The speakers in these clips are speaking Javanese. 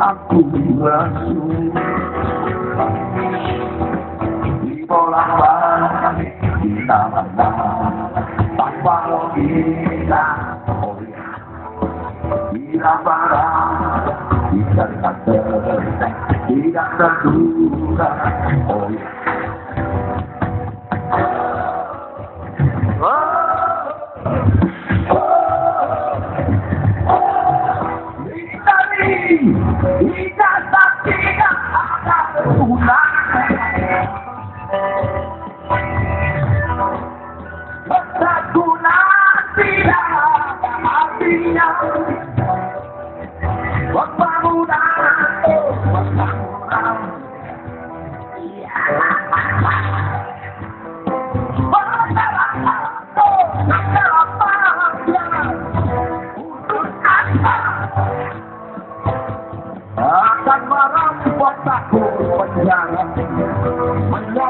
Aku langsung Di bola balik Di tangan Tanpa logika Oh ya Tidak terdesak Tidak terduga Oh ya Kita tak tidak ada Marami patago, panyara, panyara.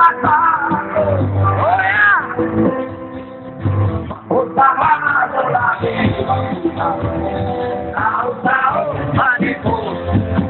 Tao tao, honey,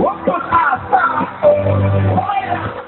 What was I found?